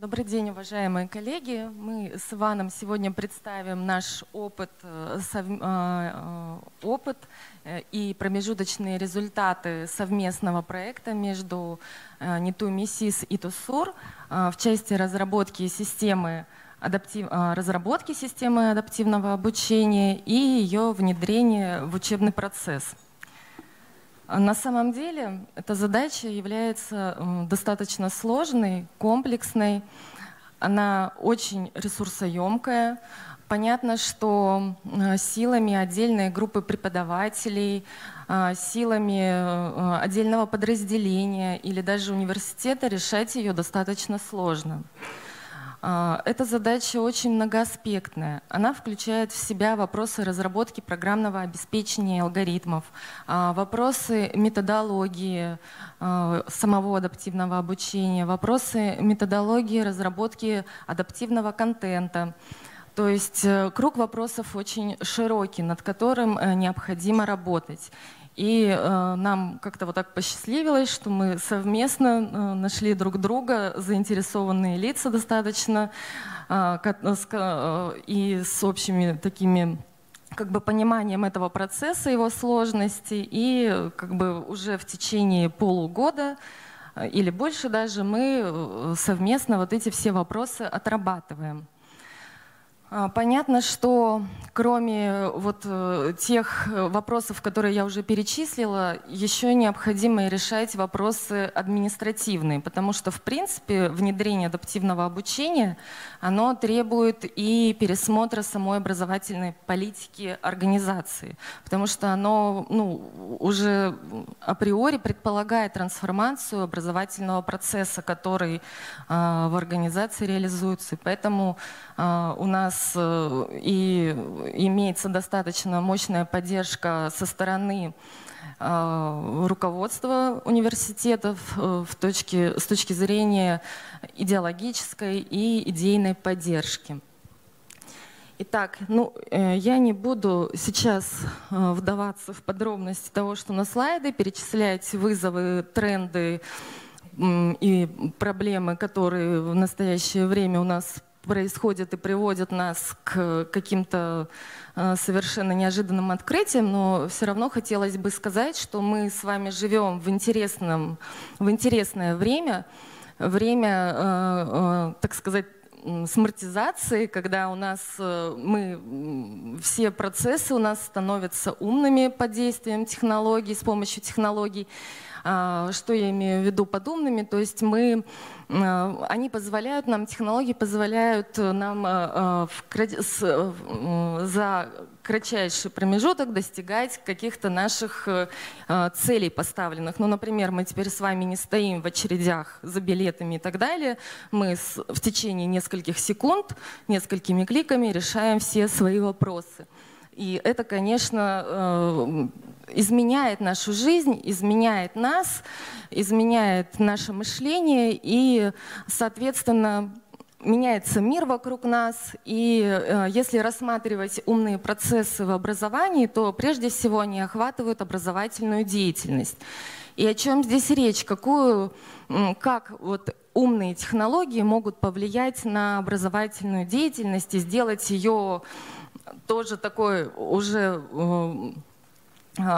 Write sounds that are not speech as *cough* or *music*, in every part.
Добрый день, уважаемые коллеги. Мы с Иваном сегодня представим наш опыт, э, э, опыт э, и промежуточные результаты совместного проекта между НИТУ МИСИС и ТУСУР в части разработки системы адаптив, разработки системы адаптивного обучения и ее внедрения в учебный процесс. На самом деле эта задача является достаточно сложной, комплексной. Она очень ресурсоемкая. Понятно, что силами отдельной группы преподавателей, а, силами э, отдельного подразделения или даже университета решать ее достаточно сложно. А, эта задача очень многоаспектная. Она включает в себя вопросы разработки программного обеспечения алгоритмов, а, вопросы методологии а, самого адаптивного обучения, вопросы методологии разработки адаптивного контента. То есть э, круг вопросов очень широкий, над которым э, необходимо работать. И э, нам как-то вот так посчастливилось, что мы совместно э, нашли друг друга, заинтересованные лица достаточно, э, э, и с общими такими как бы пониманием этого процесса, его сложности. И как бы уже в течение полугода э, или больше даже мы э, совместно вот эти все вопросы отрабатываем. А, понятно, что кроме вот э, тех э, вопросов, которые я уже перечислила, еще необходимо решать вопросы административные, потому что, в принципе, внедрение адаптивного обучения, оно требует и пересмотра самой образовательной политики организации, потому что оно ну, уже априори предполагает трансформацию образовательного процесса, который э, в организации реализуется. Поэтому э, у нас нас э, и имеется достаточно мощная поддержка со стороны э, руководства университетов э, в точке, с точки зрения идеологической и идейной поддержки. Итак, ну, я не буду сейчас вдаваться в подробности того, что на слайды, перечислять вызовы, тренды и проблемы, которые в настоящее время у нас происходят и приводят нас к каким-то э, совершенно неожиданным открытиям, но все равно хотелось бы сказать, что мы с вами живем в, интересном, в интересное время, время, э, э, так сказать, смартизации, когда у нас мы все процессы у нас становятся умными под действием технологий, с помощью технологий. А, что я имею в виду под умными? То есть мы Э, они позволяют нам, технологии позволяют нам э, э, за кратчайший промежуток достигать каких-то наших целей поставленных. Ну, например, мы теперь с вами не стоим в очередях за билетами и так далее. Мы в течение нескольких секунд, несколькими кликами решаем все свои вопросы. И это, конечно, изменяет нашу жизнь, изменяет нас, изменяет наше мышление и, соответственно, меняется мир вокруг нас. И э, если рассматривать умные процессы в образовании, то прежде всего они охватывают образовательную деятельность. И о чем здесь речь? Какую, как вот умные технологии могут повлиять на образовательную деятельность и сделать ее тоже такой уже э,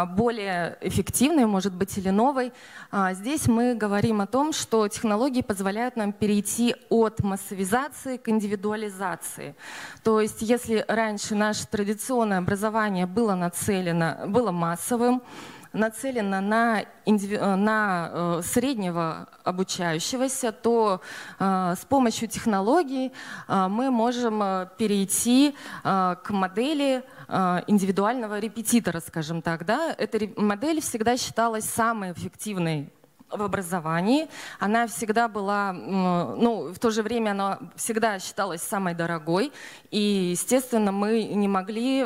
более эффективной, может быть, или новой. А, здесь мы говорим о том, что технологии позволяют нам перейти от массовизации к индивидуализации. То есть если раньше наше традиционное образование было нацелено, было массовым, нацелена на, э, на э, среднего обучающегося, то э, с помощью технологий мы можем перейти к модели индивидуального репетитора, скажем так. Да? Эта модель всегда считалась самой эффективной в образовании. Она всегда была, ну, в то же время она всегда считалась самой дорогой. И, естественно, мы не могли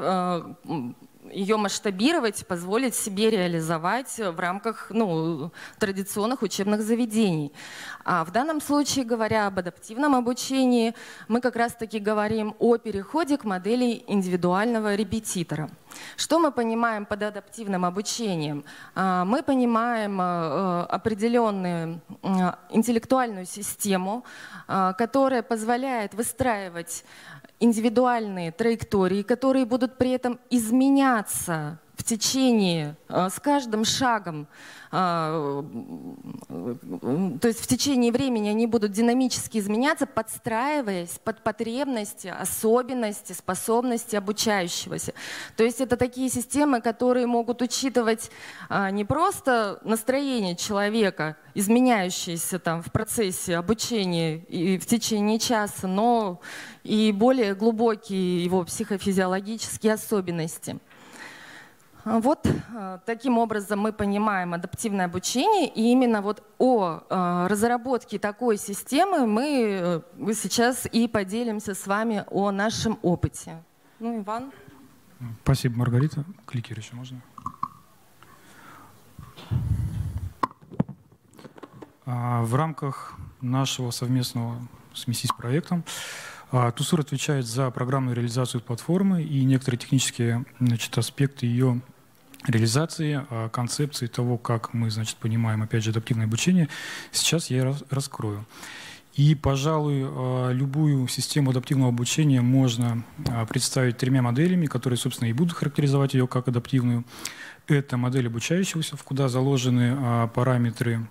ее масштабировать, позволить себе реализовать в рамках ну, традиционных учебных заведений. А в данном случае, говоря об адаптивном обучении, мы как раз-таки говорим о переходе к модели индивидуального репетитора. Что мы понимаем под адаптивным обучением? А, мы понимаем э, э, определенную интеллектуальную систему, которая позволяет выстраивать индивидуальные траектории, которые будут при этом изменяться в течение, э, с каждым шагом, э, то есть в течение времени они будут динамически изменяться, подстраиваясь под потребности, особенности, способности обучающегося. То есть это такие системы, которые могут учитывать э, не просто настроение человека, изменяющееся там в процессе обучения и в течение часа, но и более глубокие его психофизиологические особенности. Вот э, таким образом мы понимаем адаптивное обучение, и именно вот о э, разработке такой системы мы э, сейчас и поделимся с вами о нашем опыте. Ну, Иван. Спасибо, Маргарита. Кликер еще можно? А, в рамках нашего совместного с МИСИС проектом Тусур отвечает за программную реализацию платформы и некоторые технические значит, аспекты ее реализации а, концепции того, как мы, значит, понимаем, опять же, адаптивное обучение, сейчас я раскрою. И, пожалуй, а, любую систему адаптивного обучения можно а, представить тремя моделями, которые, собственно, и будут характеризовать ее как адаптивную. Это модель обучающегося, в куда заложены параметры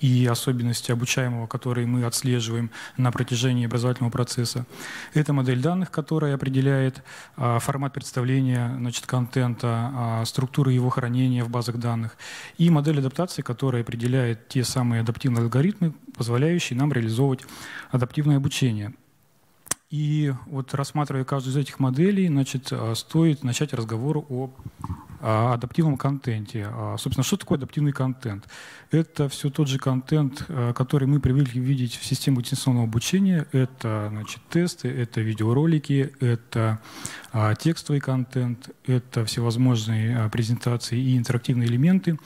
и особенности обучаемого, которые мы отслеживаем на протяжении образовательного процесса. Это модель данных, которая определяет а, формат представления значит, контента, а, структуру его хранения в базах данных. И модель адаптации, которая определяет те самые адаптивные алгоритмы, позволяющие нам реализовывать адаптивное обучение. И вот рассматривая каждую из этих моделей, значит, а, стоит начать разговор о адаптивном контенте. А, собственно, что такое адаптивный контент? Это все тот же контент, а, который мы привыкли видеть в системе дистанционного обучения. Это значит, тесты, это видеоролики, это а, текстовый контент, это всевозможные презентации и интерактивные элементы.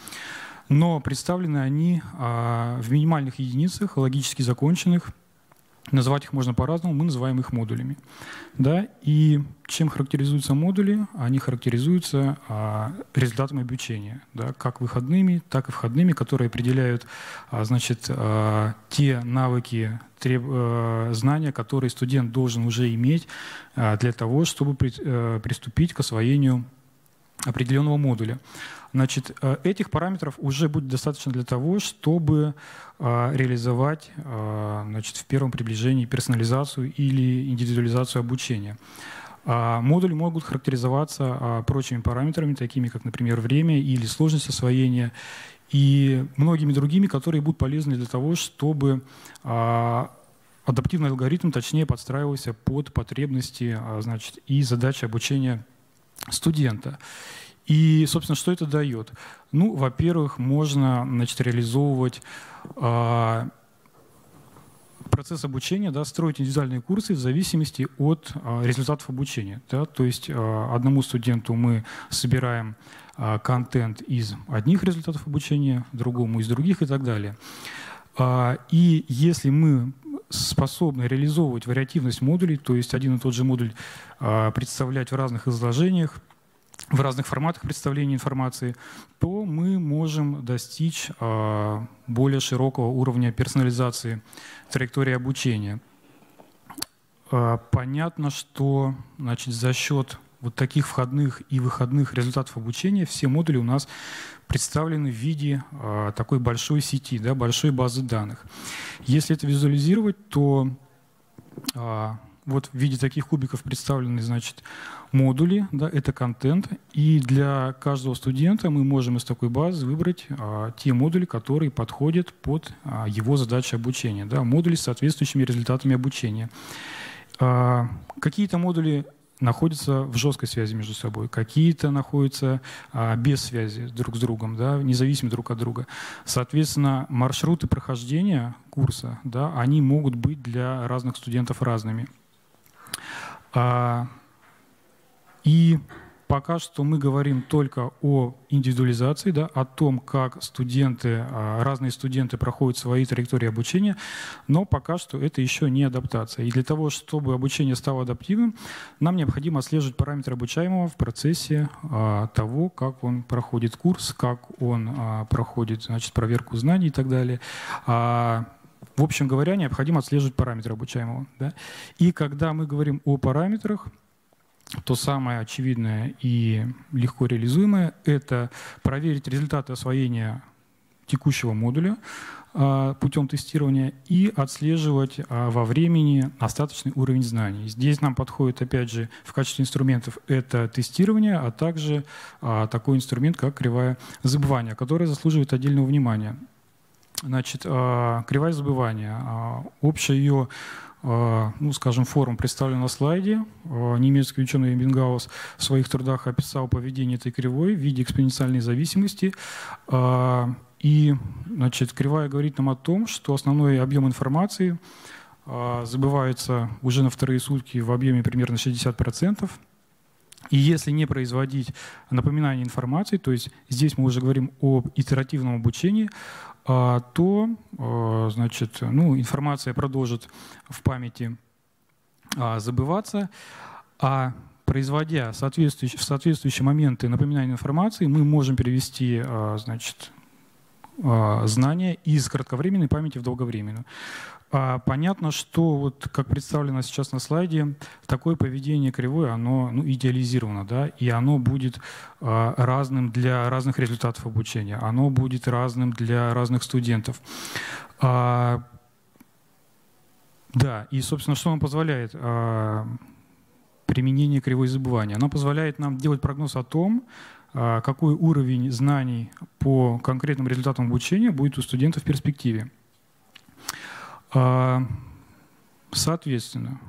Но представлены они в минимальных единицах, логически законченных, Называть их можно по-разному, мы называем их модулями. Да? И чем характеризуются модули? Они характеризуются а, результатами обучения, да? как выходными, так и входными, которые определяют а, значит, а, те навыки, треб, а, знания, которые студент должен уже иметь а, для того, чтобы при, а, приступить к освоению определенного модуля. Значит, э, этих параметров уже будет достаточно для того, чтобы э, реализовать э, значит, в первом приближении персонализацию или индивидуализацию обучения. А модули могут характеризоваться прочими параметрами, такими как, например, время или сложность освоения, и многими другими, которые будут полезны для того, чтобы адаптивный алгоритм точнее подстраивался под потребности значит, и задачи обучения студента. И, собственно, что это дает? Ну, во-первых, можно значит, реализовывать э, процесс обучения, да, строить индивидуальные курсы в зависимости от э, результатов обучения. Да? То есть э, одному студенту мы собираем э, контент из одних результатов обучения, другому из других и так далее. Э, и если мы способны реализовывать вариативность модулей, то есть один и тот же модуль э, представлять в разных изложениях, в разных форматах представления информации, то мы можем достичь э, более широкого уровня персонализации траектории обучения. Э, понятно, что значит, за счет вот таких входных и выходных результатов обучения все модули у нас представлены в виде э, такой большой сети, да, большой базы данных. Если это визуализировать, то вот в виде таких кубиков представлены значит, модули, да, это контент, и для каждого студента мы можем из такой базы выбрать а, те модули, которые подходят под а, его задачи обучения, да, модули с соответствующими результатами обучения. А, какие-то модули находятся в жесткой связи между собой, какие-то находятся а, без связи друг с другом, да, независимо друг от друга. Соответственно, маршруты прохождения курса, да, они могут быть для разных студентов разными. А, и пока что мы говорим только о индивидуализации, да, о том, как студенты, а, разные студенты проходят свои траектории обучения, но пока что это еще не адаптация. И для того, чтобы обучение стало адаптивным, нам необходимо отслеживать параметры обучаемого в процессе а, того, как он проходит курс, как он проходит значит, проверку знаний и так далее. В общем говоря, необходимо отслеживать параметры обучаемого. Да? И когда мы говорим о параметрах, то самое очевидное и легко реализуемое – это проверить результаты освоения текущего модуля а, путем тестирования и отслеживать а, во времени остаточный уровень знаний. Здесь нам подходит, опять же, в качестве инструментов это тестирование, а также а, такой инструмент, как кривая забывания, которая заслуживает отдельного внимания. Значит, кривая забывания. Общая ее а, ну, скажем, форма представлена на слайде. А, немецкий ученый Бенгаус в своих трудах описал поведение этой кривой в виде экспоненциальной зависимости. А, и значит, кривая говорит нам о том, что основной объем информации забывается уже на вторые сутки в объеме примерно 60%. И если не производить напоминание информации, то есть здесь мы уже говорим об итеративном обучении, а, то а, значит, ну, информация продолжит в памяти а, забываться, а производя соответствующие, в соответствующие моменты напоминания информации, мы можем перевести значит, знания из кратковременной памяти в долговременную. А понятно, что вот как представлено сейчас на слайде, такое поведение кривое, оно ну, идеализировано, да, и оно будет а, разным для разных результатов обучения, оно будет разным для разных студентов. А, да, и, собственно, что нам позволяет применение кривой забывания? Оно позволяет нам делать прогноз о том, какой уровень знаний по конкретным результатам обучения будет у студента в перспективе. А, соответственно,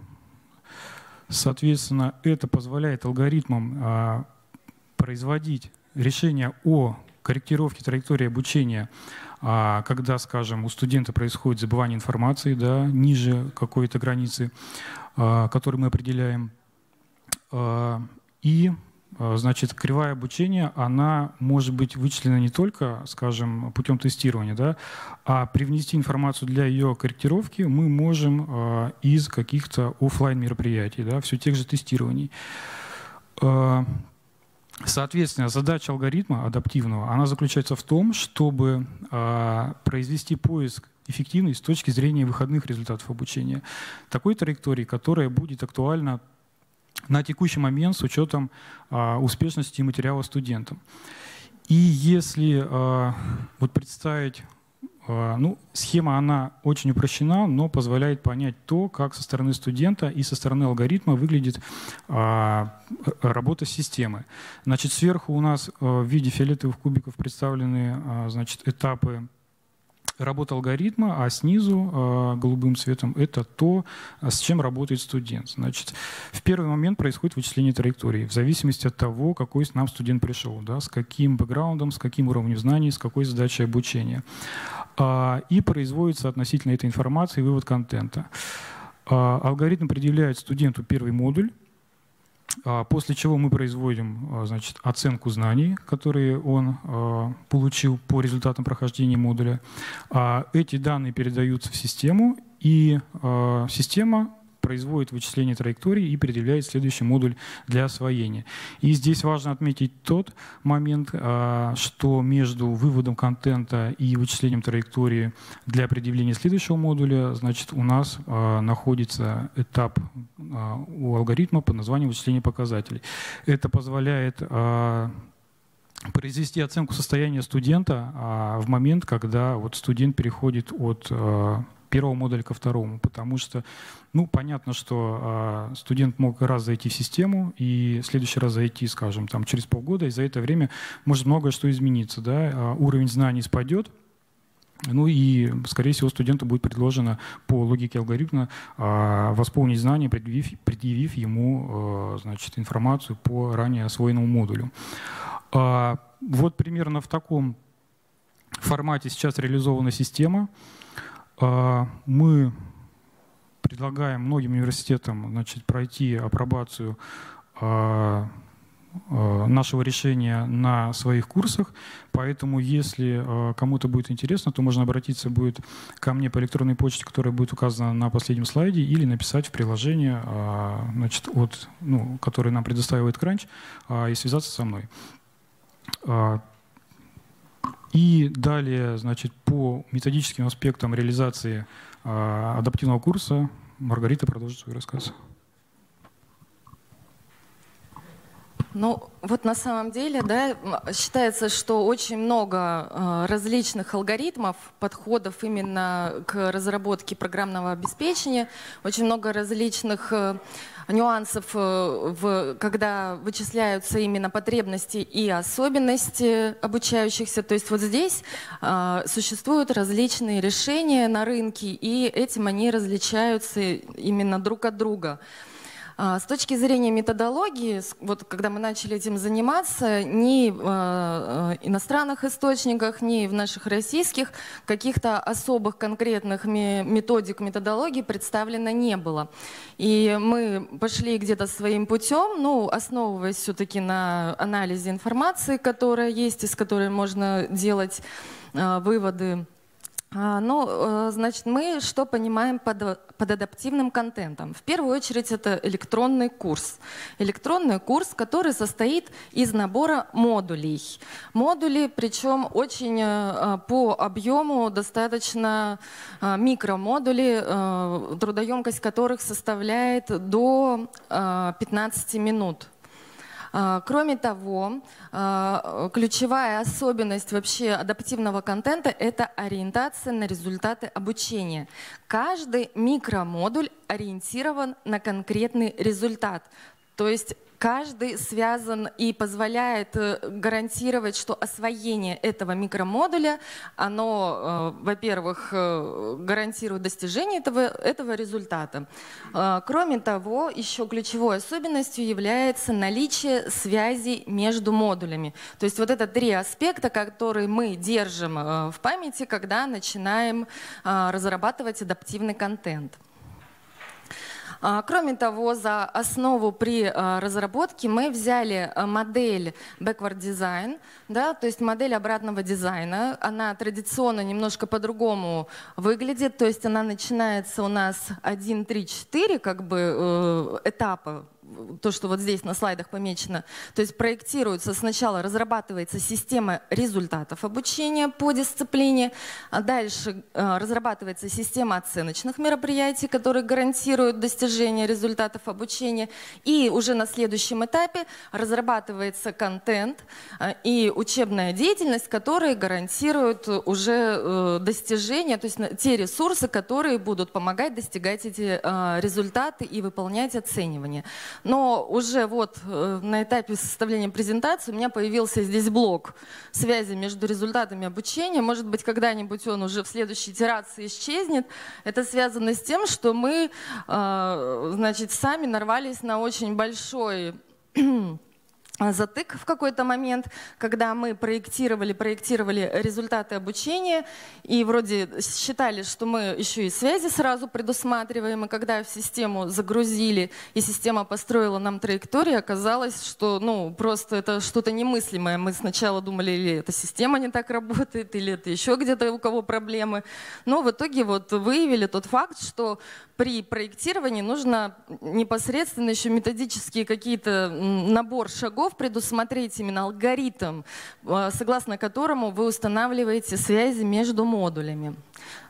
соответственно, это позволяет алгоритмам а, производить решения о корректировке траектории обучения, а, когда, скажем, у студента происходит забывание информации да, ниже какой-то границы, которую мы определяем. И значит, кривая обучения, она может быть вычислена не только, скажем, путем тестирования, да, а привнести информацию для ее корректировки мы можем э, из каких-то офлайн мероприятий, да, все тех же тестирований. Э, соответственно, задача алгоритма адаптивного, она заключается в том, чтобы произвести поиск эффективный с точки зрения выходных результатов обучения. Такой траектории, которая будет актуальна на текущий момент с учетом а, успешности материала студентам. И если а, вот представить, а, ну, схема, она очень упрощена, но позволяет понять то, как со стороны студента и со стороны алгоритма выглядит а, работа системы. Значит, сверху у нас а, в виде фиолетовых кубиков представлены значит, этапы работа алгоритма, а снизу э, голубым цветом это то, с чем работает студент. Значит, в первый момент происходит вычисление траектории в зависимости от того, какой нам студент пришел, да, с каким бэкграундом, с каким уровнем знаний, с какой задачей обучения. А, и производится относительно этой информации вывод контента. А, алгоритм определяет студенту первый модуль, после чего мы производим а, значит, оценку знаний, которые он а, получил по результатам прохождения модуля. Эти данные передаются в систему, и система производит вычисление траектории и предъявляет следующий модуль для освоения. И здесь важно отметить тот момент, а, что между выводом контента и вычислением траектории для предъявления следующего модуля, значит, у нас а, находится этап а, у алгоритма под названием вычисление показателей. Это позволяет произвести оценку состояния студента в момент, когда вот студент переходит от первого модуля ко второму, потому что, ну, понятно, что э, студент мог раз зайти в систему и в следующий раз зайти, скажем, там, через полгода, и за это время может многое что измениться, да, э, уровень знаний спадет, ну и, скорее всего, студенту будет предложено по логике алгоритма э, восполнить знания, предъявив, предъявив ему значит, информацию по ранее освоенному модулю. Вот примерно в таком формате сейчас реализована система. А, мы предлагаем многим университетам значит, пройти апробацию а, Э, нашего решения на своих курсах. Поэтому, если кому-то будет интересно, то можно обратиться будет ко мне по электронной почте, которая будет указана на последнем слайде, или написать в приложение, значит, от, ну, которое нам предоставляет Crunch, и связаться со мной. И далее, значит, по методическим аспектам реализации адаптивного курса Маргарита продолжит свой рассказ. Ну, вот на самом деле, да, считается, что очень много э, различных алгоритмов, подходов именно к разработке программного обеспечения, очень много различных э, нюансов, э, в, когда вычисляются именно потребности и особенности обучающихся. То есть вот здесь э, существуют различные решения на рынке, и этим они различаются именно друг от друга. А, с точки зрения методологии, вот когда мы начали этим заниматься, ни в а, иностранных источниках, ни в наших российских каких-то особых конкретных методик, методологий представлено не было. И мы пошли где-то своим путем, ну, основываясь все-таки на анализе информации, которая есть, из которой можно делать а, выводы а, ну, э, значит, мы что понимаем под, под адаптивным контентом? В первую очередь это электронный курс. Электронный курс, который состоит из набора модулей. Модули, причем очень э, по объему достаточно э, микромодули, трудоемкость которых составляет до 15 минут. А, кроме того, а, ключевая особенность вообще адаптивного контента – это ориентация на результаты обучения. Каждый микромодуль ориентирован на конкретный результат. То есть каждый связан и позволяет э, гарантировать, что освоение этого микромодуля, оно, э, во-первых, э, гарантирует достижение этого, этого результата. Кроме того, еще ключевой особенностью является наличие связей между модулями. То есть вот это три аспекта, которые мы держим в памяти, когда начинаем разрабатывать адаптивный контент. А, кроме того, за основу при а, разработке мы взяли а, модель backward design, да, то есть модель обратного дизайна. Она традиционно немножко по-другому выглядит, то есть она начинается у нас 1, 3, 4 как бы э, этапа то, что вот здесь на слайдах помечено. То есть проектируется, сначала разрабатывается система результатов обучения по дисциплине, а дальше э, разрабатывается система оценочных мероприятий, которые гарантируют достижение результатов обучения. И уже на следующем этапе разрабатывается контент э, и учебная деятельность, которые гарантируют уже э, достижение, то есть те ресурсы, которые будут помогать достигать эти результаты и выполнять оценивание. Но уже вот э, на этапе составления презентации у меня появился здесь блок связи между результатами обучения. Может быть, когда-нибудь он уже в следующей итерации исчезнет. Это связано с тем, что мы э, значит, сами нарвались на очень большой затык в какой-то момент, когда мы проектировали, проектировали результаты обучения и вроде считали, что мы еще и связи сразу предусматриваем, и когда в систему загрузили, и система построила нам траекторию, оказалось, что ну, просто это что-то немыслимое. Мы сначала думали, или эта система не так работает, или это еще где-то у кого проблемы. Но в итоге вот выявили тот факт, что при проектировании нужно непосредственно еще методические какие-то набор шагов предусмотреть, именно алгоритм, а, согласно которому вы устанавливаете связи между модулями.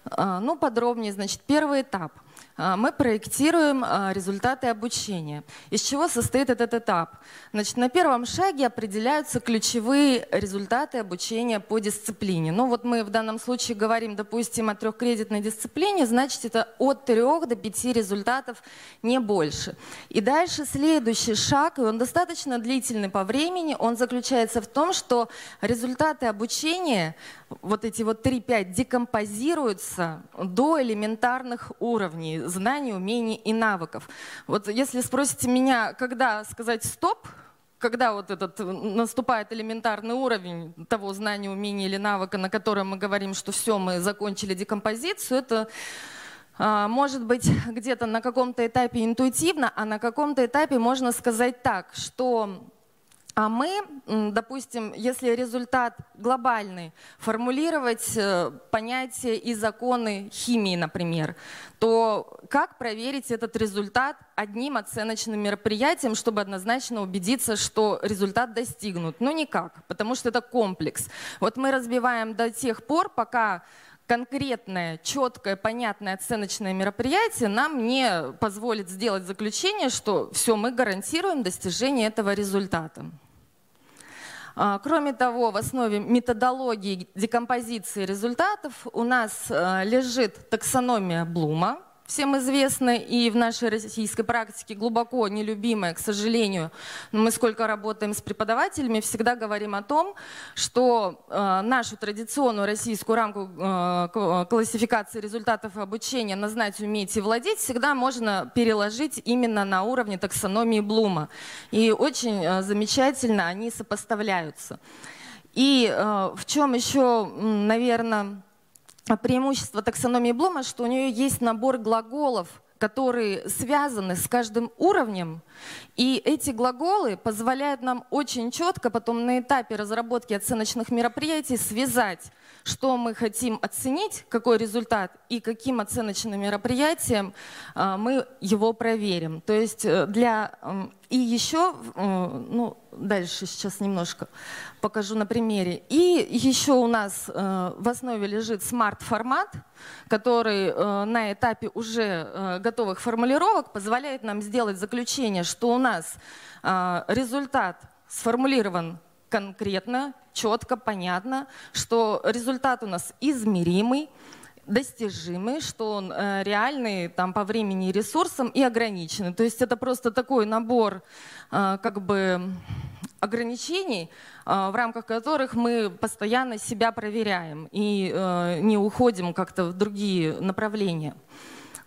А, ну, подробнее, значит, первый этап – мы проектируем а, результаты обучения. Из чего состоит этот этап? Значит, на первом шаге определяются ключевые результаты обучения по дисциплине. Ну вот мы в данном случае говорим, допустим, о трехкредитной дисциплине, значит это от трех до пяти результатов, не больше. И дальше следующий шаг, и он достаточно длительный по времени, он заключается в том, что результаты обучения вот эти вот 3-5 декомпозируются до элементарных уровней знаний, умений и навыков. Вот если спросите меня, когда сказать «стоп», когда вот этот наступает элементарный уровень того знания, умения или навыка, на котором мы говорим, что все, мы закончили декомпозицию, это а, может быть где-то на каком-то этапе интуитивно, а на каком-то этапе можно сказать так, что А мы, допустим, если результат глобальный, формулировать э, понятия и законы химии, например, то как проверить этот результат одним оценочным мероприятием, чтобы однозначно убедиться, что результат достигнут? Ну никак, потому что это комплекс. Вот мы разбиваем до тех пор, пока конкретное, четкое, понятное оценочное мероприятие нам не позволит сделать заключение, что все, мы гарантируем достижение этого результата. А, кроме того, в основе методологии декомпозиции результатов у нас э, лежит таксономия Блума, всем известно и в нашей российской практике глубоко нелюбимая, к сожалению. Но мы сколько работаем с преподавателями, всегда говорим о том, что э, нашу традиционную российскую рамку э, классификации результатов обучения на знать, уметь и владеть всегда можно переложить именно на уровне таксономии Блума. И очень э, замечательно они сопоставляются. И э, в чем еще, наверное, преимущество таксономии Блума, что у нее есть набор глаголов, которые связаны с каждым уровнем, и эти глаголы позволяют нам очень четко потом на этапе разработки оценочных мероприятий связать, что мы хотим оценить, какой результат, и каким оценочным мероприятием а, мы его проверим. То есть э, для... И еще, э, ну, дальше сейчас немножко покажу на примере. И еще у нас э, в основе лежит смарт-формат, который на этапе уже готовых формулировок позволяет нам сделать заключение, что у нас результат сформулирован конкретно, четко, понятно, что результат у нас измеримый, достижимый, что он э, реальный там, по времени и ресурсам и ограниченный. То есть это просто такой набор э, как бы ограничений, э, в рамках которых мы постоянно себя проверяем и э, не уходим как-то в другие направления.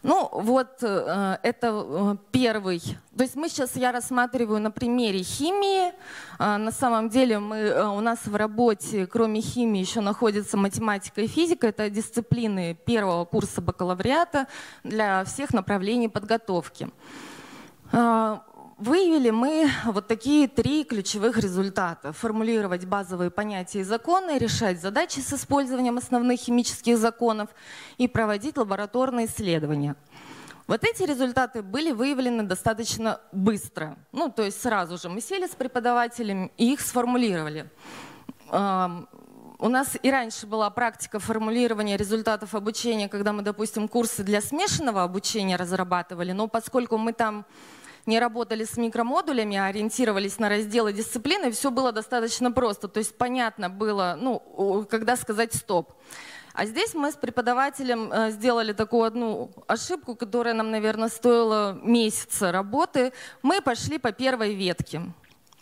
Ну, вот э, это э, первый. То есть мы сейчас, я рассматриваю на примере химии. Э, на самом деле мы, э, у нас в работе, кроме химии, еще находится математика и физика. Это дисциплины первого курса бакалавриата для всех направлений подготовки. Выявили мы вот такие три ключевых результата. Формулировать базовые понятия и законы, решать задачи с использованием основных химических законов и проводить лабораторные исследования. Вот эти результаты были выявлены достаточно быстро. Ну, то есть сразу же мы сели с преподавателем и их сформулировали. У нас и раньше была практика формулирования результатов обучения, когда мы, допустим, курсы для смешанного обучения разрабатывали, но поскольку мы там не работали с микромодулями, а ориентировались на разделы дисциплины, все было достаточно просто. То есть понятно было, ну, когда сказать «стоп». А здесь мы с преподавателем э, сделали такую одну ошибку, которая нам, наверное, стоила месяца работы. Мы пошли по первой ветке.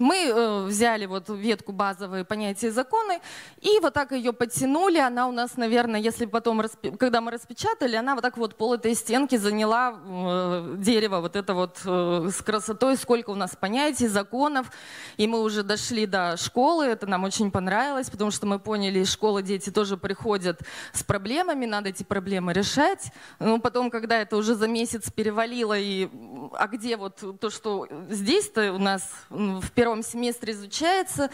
Мы э, взяли вот ветку базовые понятия и законы и вот так ее подтянули. Она у нас, наверное, если потом, когда мы распечатали, она вот так вот пол этой стенки заняла э, дерево вот это вот э, с красотой, сколько у нас понятий, законов. И мы уже дошли до школы, это нам очень понравилось, потому что мы поняли, из школы дети тоже приходят с проблемами, надо эти проблемы решать. Но потом, когда это уже за месяц перевалило, и а где вот то, что здесь-то у нас в первом первом семестре изучается.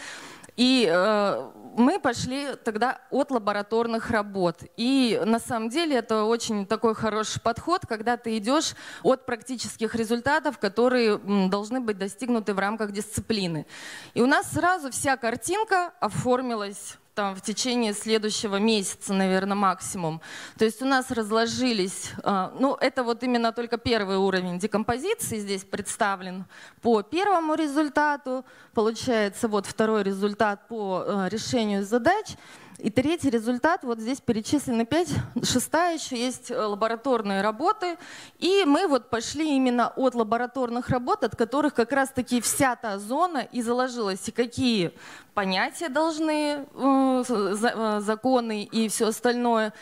И э, мы пошли тогда от лабораторных работ. И на самом деле это очень такой хороший подход, когда ты идешь от практических результатов, которые должны быть достигнуты в рамках дисциплины. И у нас сразу вся картинка оформилась там, в течение следующего месяца, наверное, максимум. То есть у нас разложились, а, ну это вот именно только первый уровень декомпозиции здесь представлен по первому результату. Получается вот второй результат по а, решению задач. И третий результат, вот здесь перечислены пять, шестая еще есть э, лабораторные работы. И мы вот пошли именно от лабораторных работ, от которых как раз-таки вся та зона и заложилась. И какие понятия должны, э, э, законы и все остальное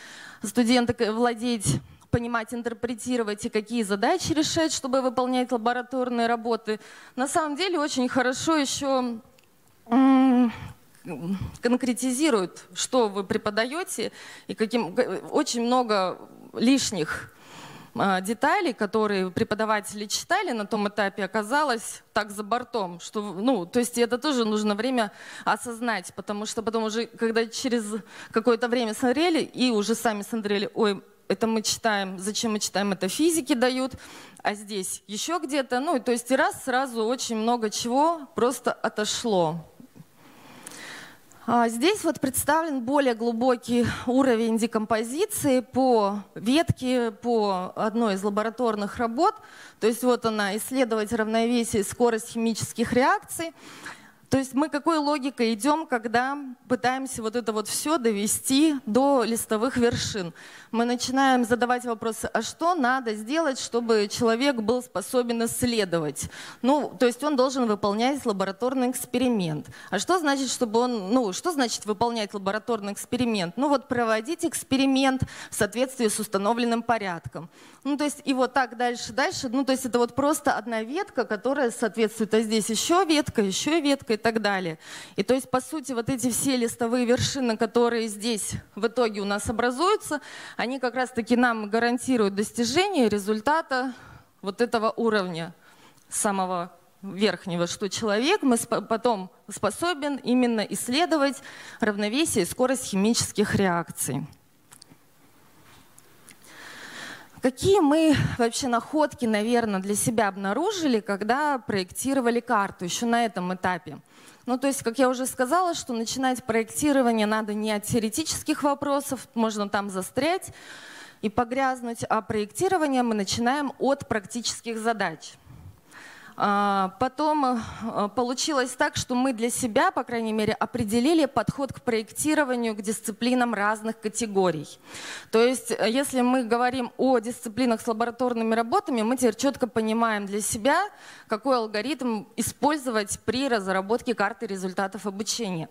студенты владеть понимать, интерпретировать и какие задачи решать, чтобы выполнять лабораторные работы. На самом деле очень хорошо еще конкретизирует, что вы преподаете, и каким, очень много лишних э, деталей, которые преподаватели читали на том этапе, оказалось так за бортом, что, ну, то есть это тоже нужно время осознать, потому что потом уже, когда через какое-то время смотрели и уже сами смотрели, ой, это мы читаем, зачем мы читаем, это физики дают, а здесь еще где-то, ну, то есть раз сразу очень много чего просто отошло. А здесь вот представлен более глубокий уровень декомпозиции по ветке, по одной из лабораторных работ. То есть вот она, исследовать равновесие и скорость химических реакций. То есть мы какой логикой идем, когда пытаемся вот это вот все довести до листовых вершин? Мы начинаем задавать вопросы, а что надо сделать, чтобы человек был способен исследовать? Ну, то есть он должен выполнять лабораторный эксперимент. А что значит, чтобы он, ну, что значит выполнять лабораторный эксперимент? Ну вот проводить эксперимент в соответствии с установленным порядком. Ну, то есть и вот так дальше, дальше. Ну, то есть это вот просто одна ветка, которая соответствует, а здесь еще ветка, еще ветка и так далее. И то есть, по сути, вот эти все листовые вершины, которые здесь в итоге у нас образуются, они как раз-таки нам гарантируют достижение результата вот этого уровня самого верхнего, что человек мы потом способен именно исследовать равновесие и скорость химических реакций. Какие мы вообще находки, наверное, для себя обнаружили, когда проектировали карту, еще на этом этапе? Ну, то есть, как я уже сказала, что начинать проектирование надо не от теоретических вопросов, можно там застрять и погрязнуть, а проектирование мы начинаем от практических задач – потом э, получилось так, что мы для себя, по крайней мере, определили подход к проектированию к дисциплинам разных категорий. То есть, э, если мы говорим о дисциплинах с лабораторными работами, мы теперь четко понимаем для себя, какой алгоритм использовать при разработке карты результатов обучения.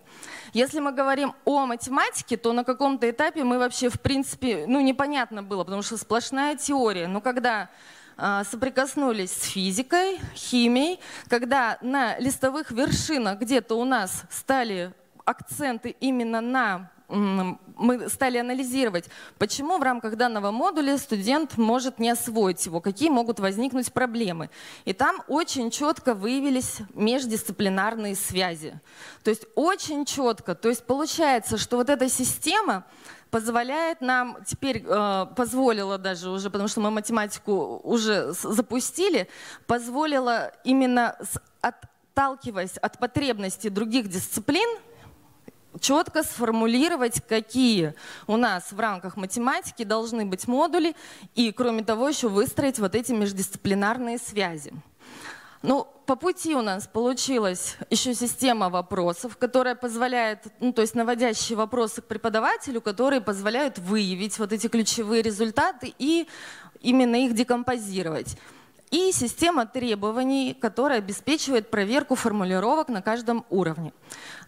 Если мы говорим о математике, то на каком-то этапе мы вообще, в принципе, ну, непонятно было, потому что сплошная теория. Но когда а, соприкоснулись с физикой, химией, когда на листовых вершинах где-то у нас стали акценты именно на мы стали анализировать, почему в рамках данного модуля студент может не освоить его, какие могут возникнуть проблемы. И там очень четко выявились междисциплинарные связи. То есть очень четко. То есть получается, что вот эта система, позволяет нам, теперь э, позволила даже уже, потому что мы математику уже запустили, позволила именно с, отталкиваясь от потребностей других дисциплин, четко сформулировать, какие у нас в рамках математики должны быть модули, и кроме того еще выстроить вот эти междисциплинарные связи. Ну, по пути у нас получилась еще система вопросов, которая позволяет, ну, то есть наводящие вопросы к преподавателю, которые позволяют выявить вот эти ключевые результаты и именно их декомпозировать. И система требований, которая обеспечивает проверку формулировок на каждом уровне.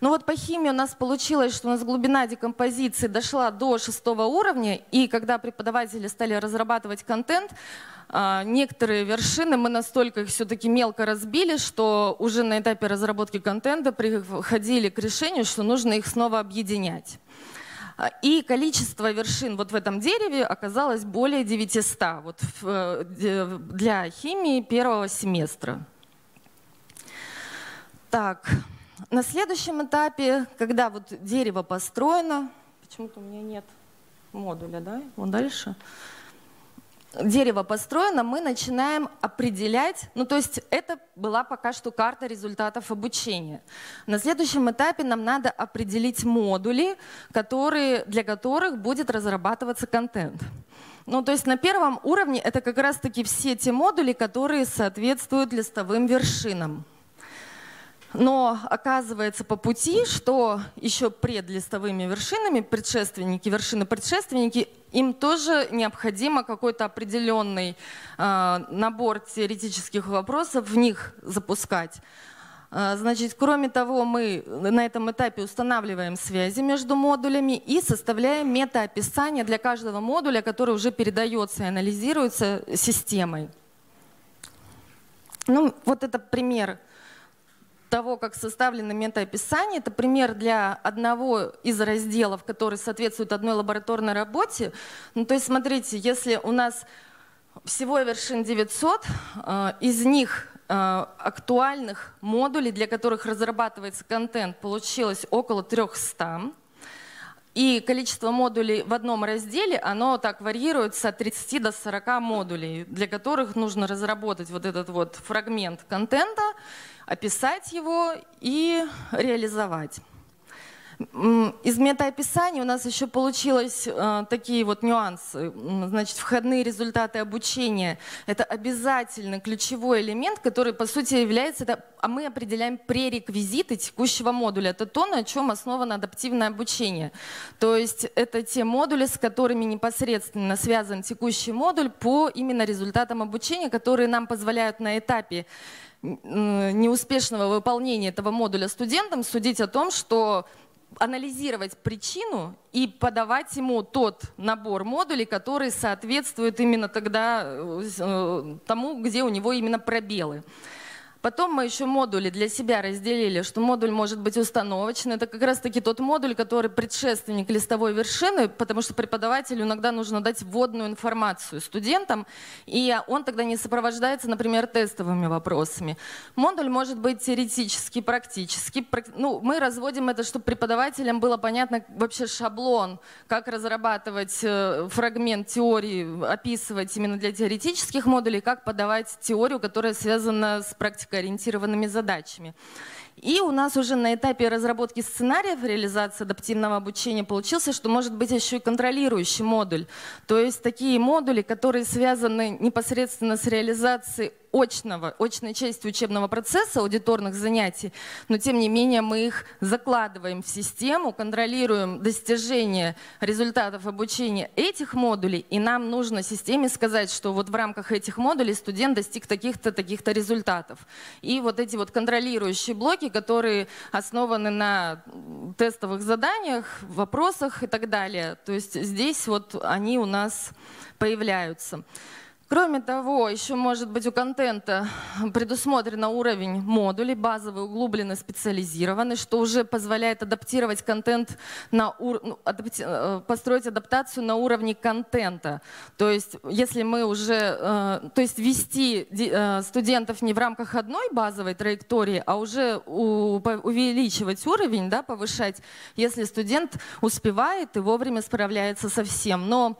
Ну вот по химии у нас получилось, что у нас глубина декомпозиции дошла до шестого уровня, и когда преподаватели стали разрабатывать контент, некоторые вершины мы настолько их все-таки мелко разбили, что уже на этапе разработки контента приходили к решению, что нужно их снова объединять. А, и количество вершин вот в этом дереве оказалось более 900 вот э, для химии первого семестра. Так, на следующем этапе, когда вот дерево построено, почему-то у меня нет модуля, да, вот дальше дерево построено, мы начинаем определять, ну то есть это была пока что карта результатов обучения. На следующем этапе нам надо определить модули, которые, для которых будет разрабатываться контент. Ну, то есть на первом уровне это как раз-таки все те модули, которые соответствуют листовым вершинам. Но оказывается по пути, что еще пред листовыми вершинами, предшественники, вершины предшественники, им тоже необходимо какой-то определенный э, набор теоретических вопросов в них запускать. Э, значит, кроме того, мы на этом этапе устанавливаем связи между модулями и составляем метаописание для каждого модуля, который уже передается и анализируется системой. Ну, вот это пример того, как составлено метаописание. Это пример для одного из разделов, который соответствует одной лабораторной работе. Ну, то есть, смотрите, если у нас Всего вершин 900, э, из них э, актуальных модулей, для которых разрабатывается контент, получилось около 300. И количество модулей в одном разделе, оно так варьируется от 30 до 40 модулей, для которых нужно разработать вот этот вот фрагмент контента, описать его и реализовать. Из метаописания у нас еще получилось э, такие вот нюансы. Значит, входные результаты обучения — это обязательно ключевой элемент, который, по сути, является... Это, а мы определяем пререквизиты текущего модуля. Это то, на чем основано адаптивное обучение. То есть это те модули, с которыми непосредственно связан текущий модуль по именно результатам обучения, которые нам позволяют на этапе неуспешного выполнения этого модуля студентам судить о том, что анализировать причину и подавать ему тот набор модулей, который соответствует именно тогда э, тому, где у него именно пробелы. Потом мы еще модули для себя разделили, что модуль может быть установочный. Это как раз-таки тот модуль, который предшественник листовой вершины, потому что преподавателю иногда нужно дать вводную информацию студентам, и он тогда не сопровождается, например, тестовыми вопросами. Модуль может быть теоретический, практический. Ну, мы разводим это, чтобы преподавателям было понятно вообще шаблон, как разрабатывать э, фрагмент теории, описывать именно для теоретических модулей, как подавать теорию, которая связана с практикой ориентированными задачами. И у нас уже на этапе разработки сценариев реализации адаптивного обучения получился, что может быть еще и контролирующий модуль. То есть такие модули, которые связаны непосредственно с реализацией очного, очной части учебного процесса, аудиторных занятий, но тем не менее мы их закладываем в систему, контролируем достижение результатов обучения этих модулей, и нам нужно системе сказать, что вот в рамках этих модулей студент достиг таких-то, таких-то результатов. И вот эти вот контролирующие блоки, которые основаны на тестовых заданиях, вопросах и так далее. То есть здесь вот они у нас появляются. Кроме того, еще может быть у контента предусмотрен уровень модулей, базовый, углубленный, специализированный, что уже позволяет адаптировать контент на ур... Ну. Э, построить адаптацию на уровне контента. То есть, если мы уже, э, то есть вести э, студентов не в рамках одной базовой траектории, а уже увеличивать уровень, да, повышать, если студент успевает и вовремя справляется со всем. Но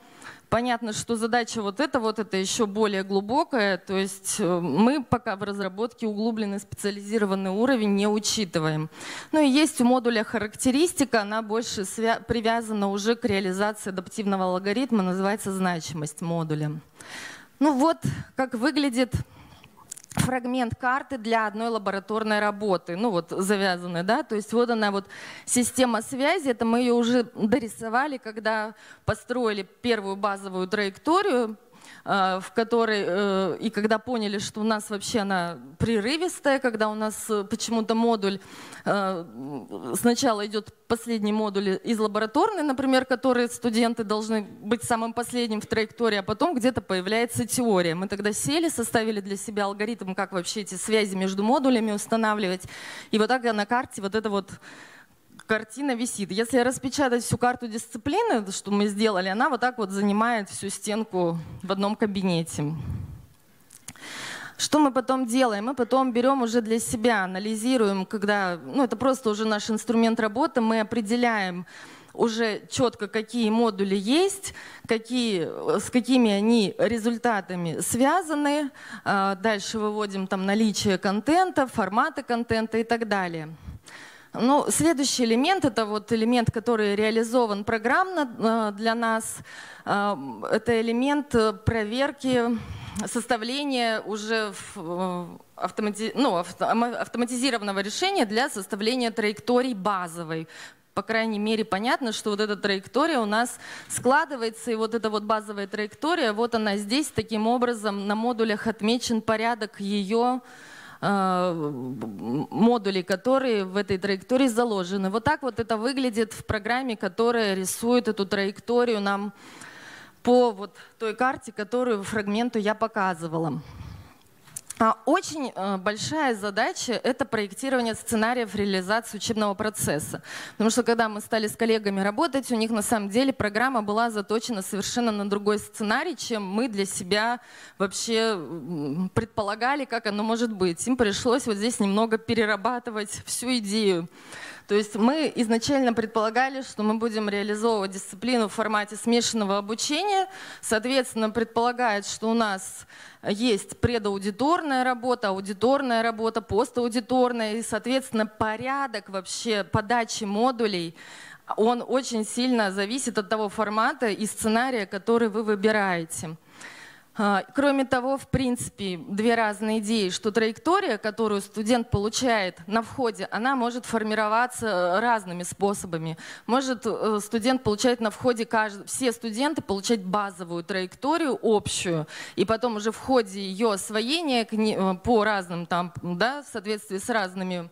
Понятно, что задача вот эта вот это еще более глубокая, то есть э, мы пока в разработке углубленный специализированный уровень не учитываем. Ну и есть у модуля характеристика, она больше привязана уже к реализации адаптивного алгоритма, называется значимость модуля. Ну вот, как выглядит фрагмент карты для одной лабораторной работы, ну вот завязанной, да, то есть вот она вот система связи, это мы ее уже дорисовали, когда построили первую базовую траекторию, в которой, э, и когда поняли, что у нас вообще она прерывистая, когда у нас э, почему-то модуль, сначала идет последний модуль из лабораторной, например, которые студенты должны быть самым последним в траектории, а потом где-то появляется теория. Мы тогда сели, составили для себя алгоритм, как вообще эти связи между модулями устанавливать. И вот так на карте вот это вот картина висит. Если распечатать всю карту дисциплины, что мы сделали, она вот так вот занимает всю стенку в одном кабинете. Что мы потом делаем? Мы потом берем уже для себя, анализируем, когда, ну это просто уже наш инструмент работы, мы определяем уже четко, какие модули есть, какие, с какими они результатами связаны. А, дальше выводим там наличие контента, форматы контента и так далее. Ну, следующий элемент, это вот элемент, который реализован программно э, для нас. Э, это элемент проверки составления уже э, автомати... ну, автоматизированного решения для составления траекторий базовой по крайней мере, понятно, что вот эта траектория у нас складывается, и вот эта вот базовая траектория, вот она здесь, таким образом на модулях отмечен порядок ее Э, модулей, которые в этой траектории заложены. Вот так вот это выглядит в программе, которая рисует эту траекторию нам по вот той карте, которую фрагменту я показывала. А очень э, большая задача — это проектирование сценариев реализации учебного процесса. Потому что когда мы стали с коллегами работать, у них на самом деле программа была заточена совершенно на другой сценарий, чем мы для себя вообще предполагали, как оно может быть. Им пришлось вот здесь немного перерабатывать всю идею. То есть мы изначально предполагали, что мы будем реализовывать дисциплину в формате смешанного обучения. Соответственно, предполагает, что у нас есть предаудиторная работа, аудиторная работа, поstaудиторная. И, соответственно, порядок вообще подачи модулей он очень сильно зависит от того формата и сценария, который вы выбираете. А, кроме того, в принципе, две разные идеи, что траектория, которую студент получает на входе, она может формироваться э, разными способами. Может э, студент получать на входе, все студенты получать базовую траекторию общую, и потом уже в ходе ее освоения э, по разным, там, да, в соответствии с разными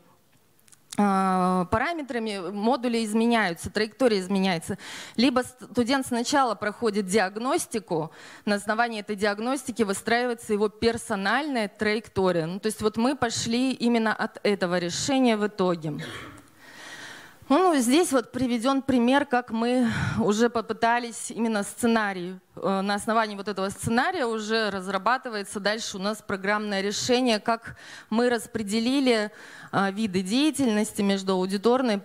параметрами модули изменяются, траектория изменяется. Либо студент сначала проходит диагностику, на основании этой диагностики выстраивается его персональная траектория. Ну, то есть вот мы пошли именно от этого решения в итоге. Ну, здесь вот приведен пример, как мы уже попытались именно сценарий. Э, на основании вот этого сценария уже разрабатывается дальше у нас программное решение, как мы распределили э, виды деятельности между аудиторной, и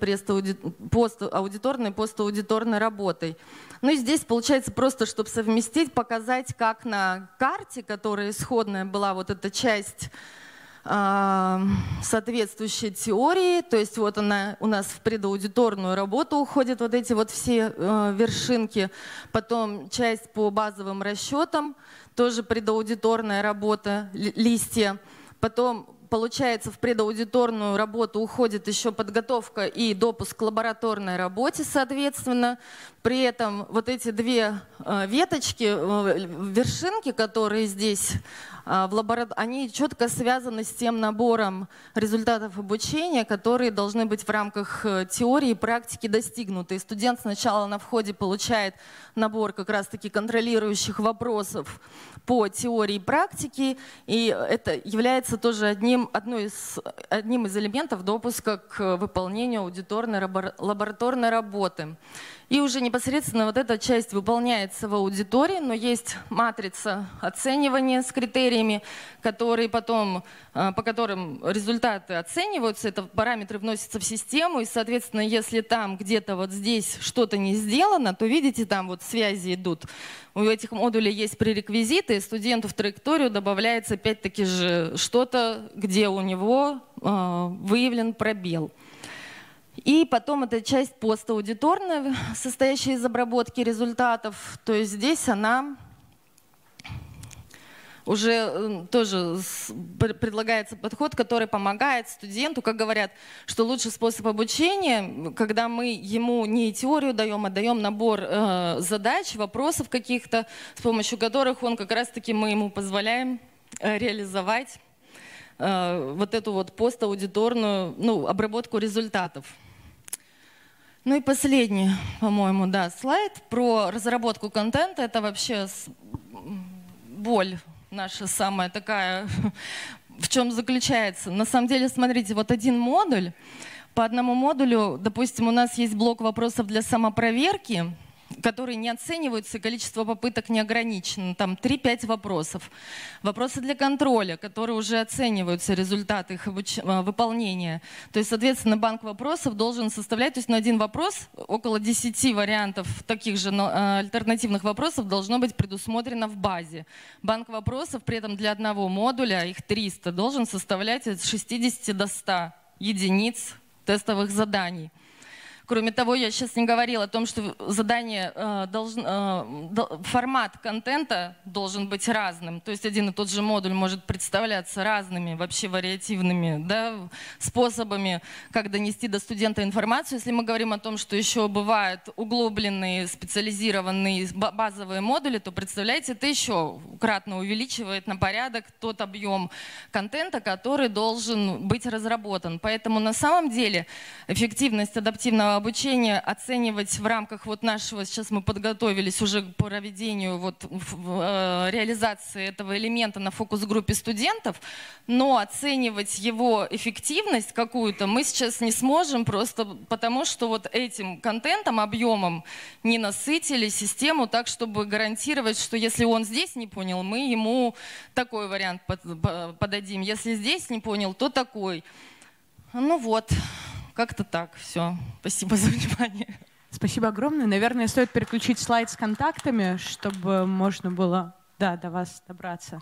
пост-аудиторной работой. Ну и здесь получается просто, чтобы совместить, показать, как на карте, которая исходная была, вот эта часть соответствующей теории, то есть вот она у нас в предаудиторную работу уходят вот эти вот все э, вершинки, потом часть по базовым расчетам, тоже предаудиторная работа, листья, потом получается, в предаудиторную работу уходит еще подготовка и допуск к лабораторной работе, соответственно. При этом вот эти две э, веточки, э, вершинки, которые здесь э, в лаборатории, они четко связаны с тем набором результатов обучения, которые должны быть в рамках теории и практики достигнуты. И студент сначала на входе получает набор как раз-таки контролирующих вопросов по теории и практике, и это является тоже одним, одной из, одним из элементов допуска к выполнению аудиторной лабораторной работы. И уже непосредственно вот эта часть выполняется в аудитории, но есть матрица оценивания с критериями, которые потом, э, по которым результаты оцениваются, это параметры вносятся в систему, и, соответственно, если там где-то вот здесь что-то не сделано, то видите, там вот связи идут. У этих модулей есть пререквизиты, и студенту в траекторию добавляется опять-таки же что-то, где у него э, выявлен пробел. И потом эта часть поstaудиторная, состоящая из обработки результатов. То есть здесь она уже тоже предлагается подход, который помогает студенту, как говорят, что лучший способ обучения, когда мы ему не теорию даем, а даем набор э, задач, вопросов каких-то, с помощью которых он как раз-таки мы ему позволяем э, реализовать э, вот эту вот поstaудиторную ну, обработку результатов. Ну и последний, по-моему, да, слайд про разработку контента. Это вообще боль наша самая такая, *laughs* в чем заключается. На самом деле, смотрите, вот один модуль, по одному модулю, допустим, у нас есть блок вопросов для самопроверки, которые не оцениваются, количество попыток не ограничено, там 3-5 вопросов. Вопросы для контроля, которые уже оцениваются, результаты их обуч... А, выполнения. То есть, соответственно, банк вопросов должен составлять, то есть на один вопрос около 10 вариантов таких же а, альтернативных вопросов должно быть предусмотрено в базе. Банк вопросов при этом для одного модуля, их 300, должен составлять от 60 до 100 единиц тестовых заданий. Кроме того, я сейчас не говорила о том, что задание э, должен, э, формат контента должен быть разным. То есть один и тот же модуль может представляться разными, вообще вариативными да, способами, как донести до студента информацию. Если мы говорим о том, что еще бывают углубленные, специализированные базовые модули, то представляете, это еще кратно увеличивает на порядок тот объем контента, который должен быть разработан. Поэтому на самом деле эффективность адаптивного обучение оценивать в рамках вот нашего, сейчас мы подготовились уже к проведению вот э, реализации этого элемента на фокус-группе студентов, но оценивать его эффективность какую-то мы сейчас не сможем просто потому, что вот этим контентом, объемом не насытили систему так, чтобы гарантировать, что если он здесь не понял, мы ему такой вариант под- по- подадим. Если здесь не понял, то такой. Ну вот, как-то так. Все. Спасибо за внимание. Спасибо огромное. Наверное, стоит переключить слайд с контактами, чтобы можно было да, до вас добраться.